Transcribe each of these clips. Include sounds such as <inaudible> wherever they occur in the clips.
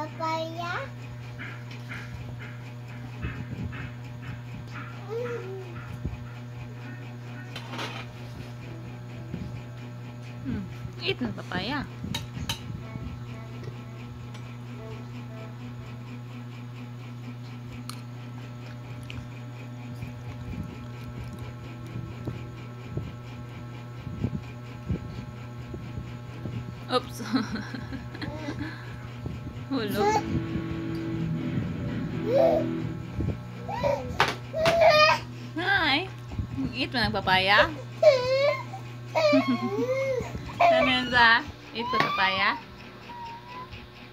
Papaya? Hmm. Eat ng papaya. Oops. Hulog. Hi. Eat mo ng papaya? <laughs> Ano yun sa? Eat ko papaya?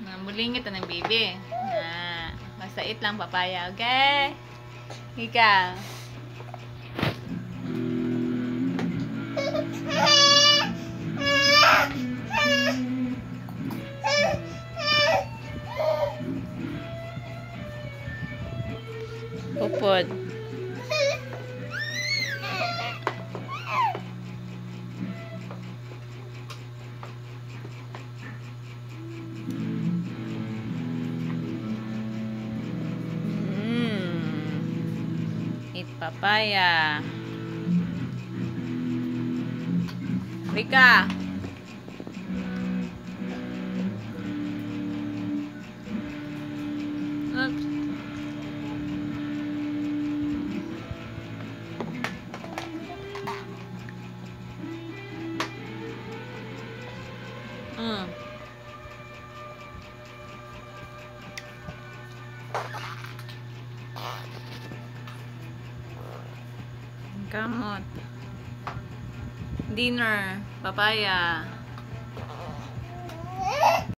Ah, Mulingit na ng baby. Ah, basta eat lang papaya, okay? Ikaw. Pupod. Mm. Papaya. Rika. Oops. Mm. Kamot. Dinner. Papaya.